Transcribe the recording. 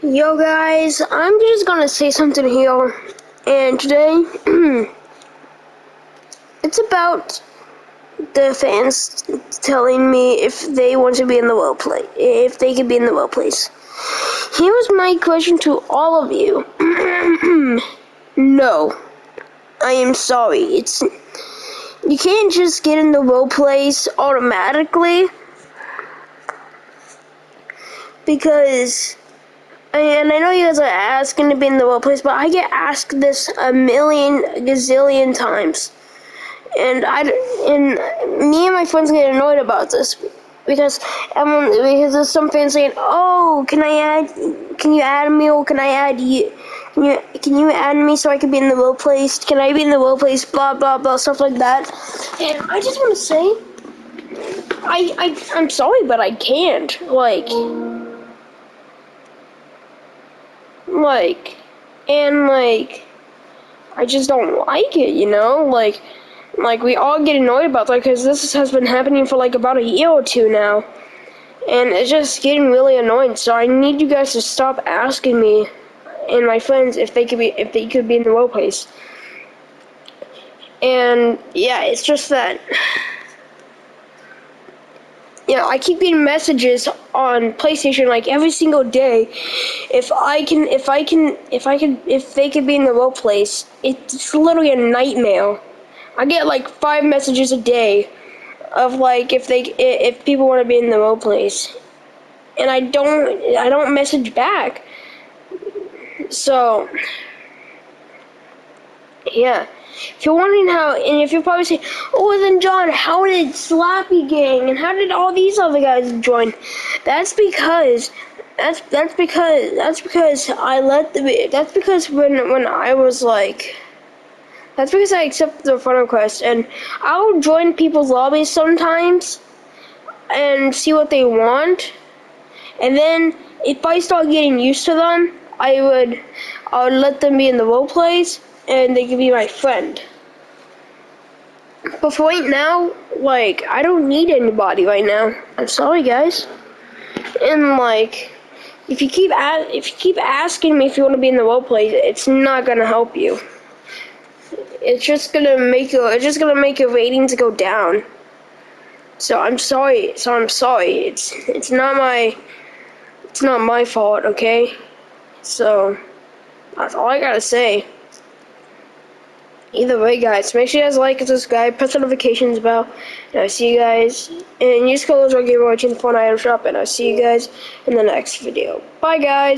Yo guys, I'm just gonna say something here, and today it's about the fans telling me if they want to be in the role play, if they could be in the role plays. Here was my question to all of you. no, I am sorry. It's you can't just get in the role plays automatically because and I know you guys are asking to be in the role plays, but I get asked this a million gazillion times, and I and me and my friends get annoyed about this because everyone because there's some fans saying, "Oh, can I add? Can you add me? Or can I add you? Can you can you add me so I can be in the role plays? Can I be in the role plays? Blah blah blah stuff like that." And I just want to say, I I I'm sorry, but I can't like. Like, and like, I just don't like it, you know? Like, like we all get annoyed about that because this has been happening for like about a year or two now. And it's just getting really annoying. So I need you guys to stop asking me and my friends if they could be if they could be in the role plays. And yeah, it's just that you know, I keep getting messages on PlayStation like every single day. If I can, if I can, if I can, if they could be in the role plays, it's literally a nightmare. I get like five messages a day of like if they, if people want to be in the role plays, and I don't, I don't message back. So, yeah. If you're wondering how, and if you're probably saying, oh, then John, how did Slappy Gang and how did all these other guys join? That's because, that's that's because that's because I let the that's because when when I was like. That's because I accept the friend request, and I'll join people's lobbies sometimes and see what they want. And then if I start getting used to them, I would I would let them be in the role plays and they can be my friend. But for right now, like, I don't need anybody right now. I'm sorry, guys. And like, if you keep if you keep asking me if you want to be in the role play, it's not gonna help you. It's just gonna make your it's just gonna make your ratings go down. So I'm sorry. So I'm sorry. It's it's not my it's not my fault. Okay. So that's all I gotta say. Either way, guys, make sure you guys like and subscribe, press the notifications bell, and I'll see you guys. And use code ROGAMER watching the phone item shop, and I'll see you guys in the next video. Bye, guys.